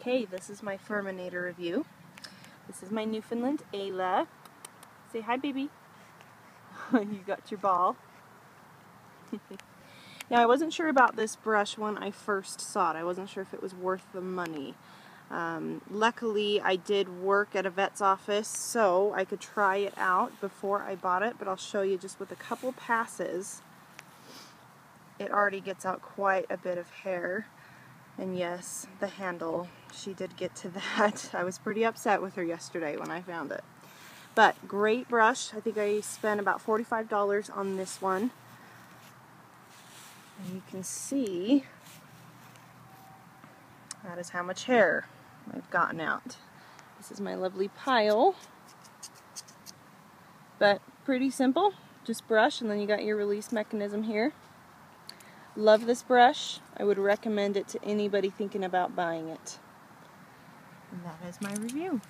Okay, this is my Furminator review. This is my Newfoundland Aela. Say hi, baby. you got your ball. now, I wasn't sure about this brush when I first saw it. I wasn't sure if it was worth the money. Um, luckily, I did work at a vet's office, so I could try it out before I bought it, but I'll show you just with a couple passes. It already gets out quite a bit of hair. And yes, the handle, she did get to that. I was pretty upset with her yesterday when I found it. But great brush. I think I spent about $45 on this one. And you can see that is how much hair I've gotten out. This is my lovely pile. But pretty simple. Just brush and then you got your release mechanism here. Love this brush. I would recommend it to anybody thinking about buying it. And that is my review.